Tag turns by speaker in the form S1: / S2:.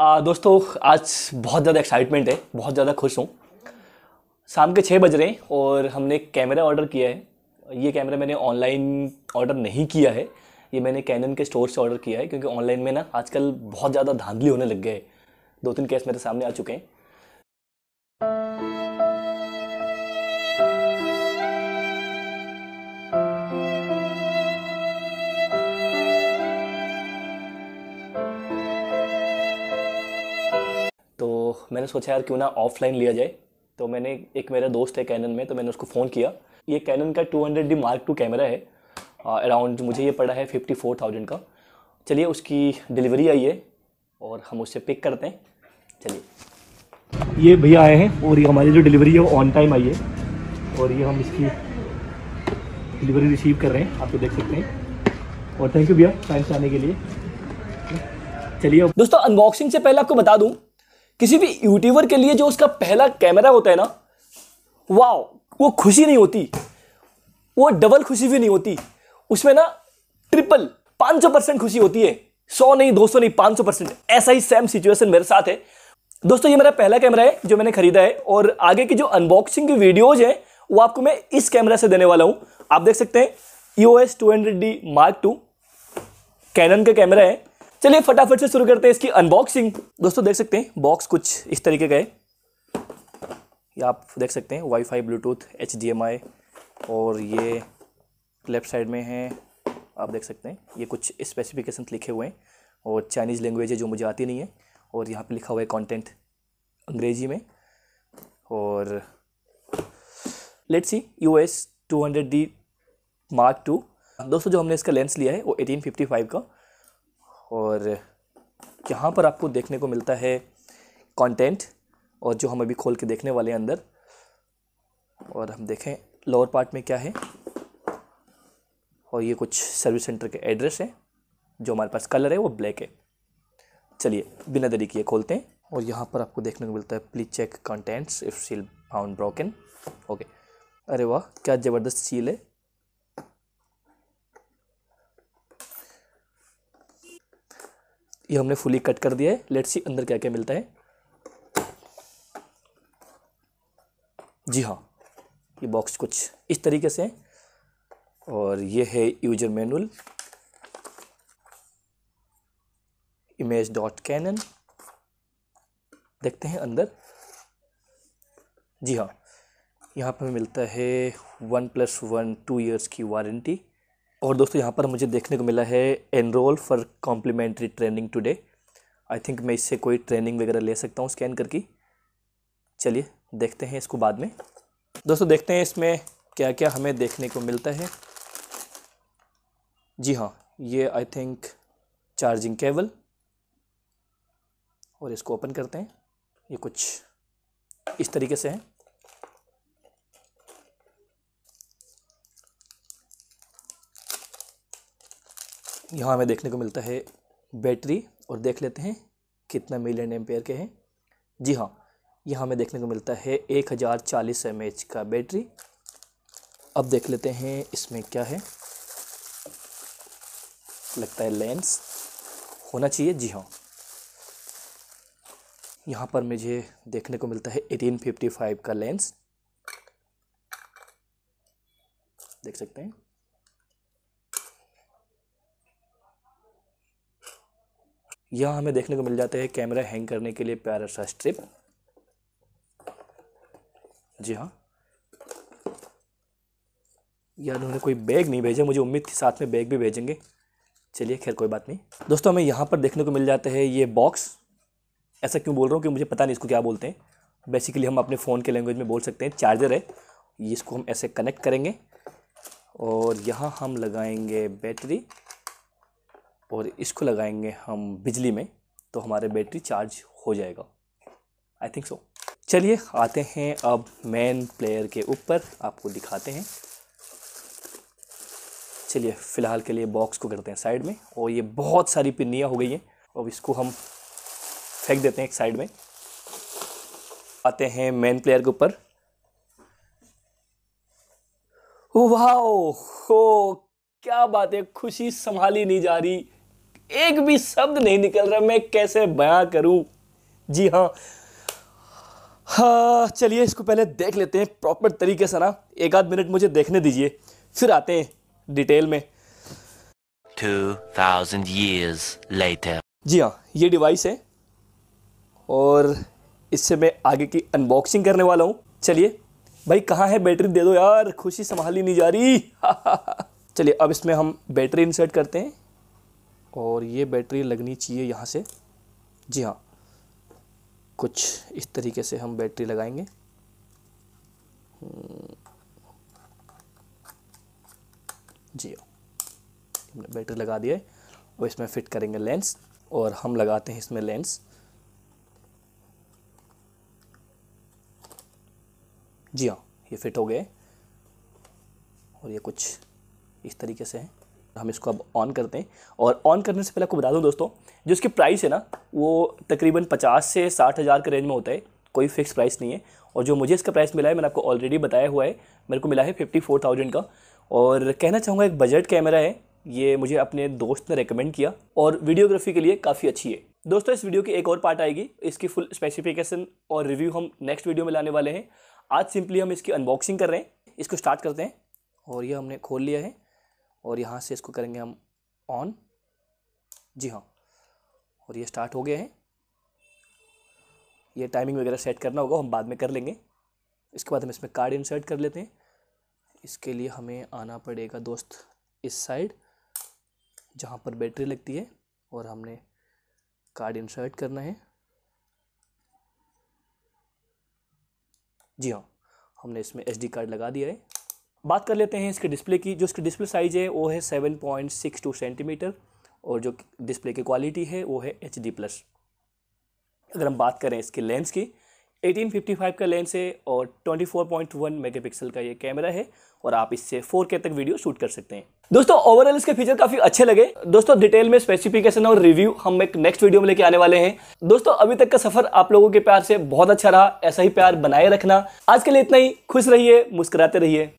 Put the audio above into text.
S1: आ, दोस्तों आज बहुत ज़्यादा एक्साइटमेंट है बहुत ज़्यादा खुश हूँ। शाम के छः बज रहे हैं और हमने कैमरा ऑर्डर किया है। ये कैमरा मैंने ऑनलाइन ऑर्डर नहीं किया है ये मैंने कैनन के स्टोर से ऑर्डर किया है क्योंकि ऑनलाइन में ना आजकल बहुत ज़्यादा धांधली होने लग गए हैं। दो तीन केस मेरे सामने आ चुके हैं। मैंने सोचा यार क्यों ना ऑफलाइन लिया जाए। तो मैंने एक मेरा दोस्त है कैनन में तो मैंने उसको फ़ोन किया। ये कैनन का 200 डी मार्क टू कैमरा है। अराउंड मुझे ये पड़ा है फिफ्टी फोर थाउज़ेंड का। चलिए उसकी डिलीवरी आई है और हम उससे पिक करते हैं। चलिए। ये भैया आए हैं और ये हमारी जो डिलीवरी है वो ऑन टाइम आई है। और ये हम इसकी डिलीवरी रिसीव कर रहे हैं। आप तो देख सकते हैं। और थैंक यू भैया टाइम से आने के लिए। चलिए दोस्तों अनबॉक्सिंग से पहले आपको बता दूँ किसी भी यूट्यूबर के लिए जो उसका पहला कैमरा होता है ना वाह वो खुशी नहीं होती। वो डबल खुशी भी नहीं होती। उसमें ना ट्रिपल पाँच सौ परसेंट खुशी होती है। सौ नहीं, दो सौ नहीं, पाँच सौ परसेंट। ऐसा ही सेम सिचुएशन मेरे साथ है। दोस्तों, ये मेरा पहला कैमरा है जो मैंने खरीदा है और आगे की जो अनबॉक्सिंग की वीडियोज़ हैं, वो आपको मैं इस कैमरा से देने वाला हूँ। आप देख सकते हैं E O S two hundred D mark two Canon का कैमरा है। चलिए फटाफट से शुरू करते हैं इसकी अनबॉक्सिंग दोस्तों, देख सकते हैं बॉक्स कुछ इस तरीके का है। ये आप देख सकते हैं वाईफाई ब्लूटूथ एचडीएमआई और ये लेफ़्ट साइड में है। आप देख सकते हैं, ये कुछ स्पेसिफिकेशन लिखे हुए हैं और चाइनीज़ लैंग्वेज है जो मुझे आती नहीं है और यहाँ पे लिखा हुआ है कंटेंट अंग्रेज़ी में और let's see EOS two hundred D mark two दोस्तों, जो हमने इसका लेंस लिया है, वो एटीन फिफ्टी फाइव का। और यहाँ पर आपको देखने को मिलता है कंटेंट और जो हम अभी खोल के देखने वाले हैं अंदर। और हम देखें लोअर पार्ट में क्या है। और ये कुछ सर्विस सेंटर के एड्रेस है, जो हमारे पास कलर है, वो ब्लैक है। चलिए, बिना देरी किए खोलते हैं। और यहाँ पर आपको देखने को मिलता है please check contents if seal found broken okay अरे वाह, क्या ज़बरदस्त सील है। ये हमने फुली कट कर दिया है। लेट्स सी अंदर क्या क्या मिलता है। जी हाँ ये बॉक्स कुछ इस तरीके से है। और ये है user manual image dot Canon देखते हैं अंदर। जी हाँ यहाँ पर मिलता है one plus one two years की वारंटी और दोस्तों, यहाँ पर मुझे देखने को मिला है enrol for complimentary training today I think मैं इससे कोई ट्रेनिंग वगैरह ले सकता हूँ स्कैन करके। चलिए, देखते हैं इसको बाद में। दोस्तों, देखते हैं इसमें क्या क्या हमें देखने को मिलता है। जी हाँ ये आई थिंक चार्जिंग केबल और इसको ओपन करते हैं। ये कुछ इस तरीके से है। यहाँ हमें देखने को मिलता है बैटरी और देख लेते हैं कितना मिलियन एम्पेयर के हैं। जी हाँ यहाँ हमें देखने को मिलता है एक हज़ार चालीस एम एच का बैटरी। अब देख लेते हैं इसमें क्या है। लगता है लेंस होना चाहिए। जी हाँ। यहाँ पर मुझे देखने को मिलता है 1855 का लेंस। देख सकते हैं। यहाँ हमें देखने को मिल जाता है कैमरा हैंग करने के लिए प्यारा सा स्ट्रिप। जी हाँ। यार उन्होंने कोई बैग नहीं भेजा, मुझे उम्मीद थी साथ में बैग भी भेजेंगे। चलिए खैर, कोई बात नहीं। दोस्तों, हमें यहाँ पर देखने को मिल जाता है ये बॉक्स ऐसा क्यों बोल रहा हूँ कि मुझे पता नहीं इसको क्या बोलते हैं। बेसिकली हम अपने फ़ोन के लैंग्वेज में बोल सकते हैं चार्जर है। इसको हम ऐसे कनेक्ट करेंगे। और यहाँ हम लगाएँगे बैटरी और इसको लगाएँगे हम बिजली में तो हमारे बैटरी चार्ज हो जाएगा। आई थिंक सो चलिए, आते हैं अब मेन प्लेयर के ऊपर, आपको दिखाते हैं। चलिए, फ़िलहाल के लिए बॉक्स को करते हैं साइड में, और ये बहुत सारी पिन्नियाँ हो गई हैं। अब इसको हम फेंक देते हैं एक साइड में। आते हैं मेन प्लेयर के ऊपर। वाह क्या बात है खुशी संभाली नहीं जा रही। एक भी शब्द नहीं निकल रहा मैं कैसे बयां करूँ? जी हाँ। हाँ चलिए इसको पहले देख लेते हैं प्रॉपर तरीके से ना। एक आध मिनट मुझे देखने दीजिए फिर आते हैं डिटेल में।
S2: 2000 years later.
S1: जी हाँ ये डिवाइस है। और इससे मैं आगे की अनबॉक्सिंग करने वाला हूँ। चलिए भाई कहाँ है बैटरी? दे दो यार खुशी संभाली नहीं जा रही। चलिए अब इसमें हम बैटरी इंसर्ट करते हैं। और ये बैटरी लगनी चाहिए यहाँ से। जी हाँ। कुछ इस तरीके से हम बैटरी लगाएँगे। जी हाँ। बैटरी लगा दिया है। और इसमें फिट करेंगे लेंस और हम लगाते हैं इसमें लेंस। जी हाँ ये फिट हो गए। और ये कुछ इस तरीके से है। हम इसको अब ऑन करते हैं। और ऑन करने से पहले आपको बता दूँ दोस्तों, जो इसकी प्राइस है ना, वो तकरीबन पचास से साठ हज़ार के रेंज में होता है। कोई फिक्स प्राइस नहीं है। और जो मुझे इसका प्राइस मिला है, मैंने आपको ऑलरेडी बताया हुआ है। मेरे को मिला है फिफ्टी फोर थाउज़ेंड का। और कहना चाहूँगा, एक बजट कैमरा है। ये मुझे अपने दोस्त ने रिकमेंड किया। और वीडियोग्राफी के लिए काफ़ी अच्छी है। दोस्तों, इस वीडियो की एक और पार्ट आएगी। इसकी फुल स्पेसिफिकेशन और रिव्यू हम नेक्स्ट वीडियो में लाने वाले हैं। आज सिंपली हम इसकी अनबॉक्सिंग कर रहे हैं। इसको स्टार्ट करते हैं। और ये हमने खोल लिया है। और यहाँ से इसको करेंगे हम ऑन जी हाँ। और ये स्टार्ट हो गया है। ये टाइमिंग वगैरह सेट करना होगा, हम बाद में कर लेंगे। इसके बाद हम इसमें कार्ड इंसर्ट कर लेते हैं। इसके लिए हमें आना पड़ेगा दोस्त इस साइड जहाँ पर बैटरी लगती है, और हमने कार्ड इंसर्ट करना है। जी हाँ। हमने इसमें एच कार्ड लगा दिया है। बात कर लेते हैं इसके डिस्प्ले की। जो इसकी डिस्प्ले साइज़ है, वो है seven point six two centimetre और जो डिस्प्ले की क्वालिटी है, वो है एच डी प्लस अगर हम बात करें इसके लेंस की 1855 का लेंस है और 24.1 मेगापिक्सल का ये कैमरा है और आप इससे 4K तक वीडियो शूट कर सकते हैं। दोस्तों ओवरऑल इसके फीचर काफ़ी अच्छे लगे। दोस्तों डिटेल में स्पेसिफिकेशन और रिव्यू हम एक नेक्स्ट वीडियो में लेके आने वाले हैं। दोस्तों, अभी तक का सफ़र आप लोगों के प्यार से बहुत अच्छा रहा। ऐसा ही प्यार बनाए रखना। आज के लिए इतना ही। खुश रहिए, मुस्कुराते रहिए।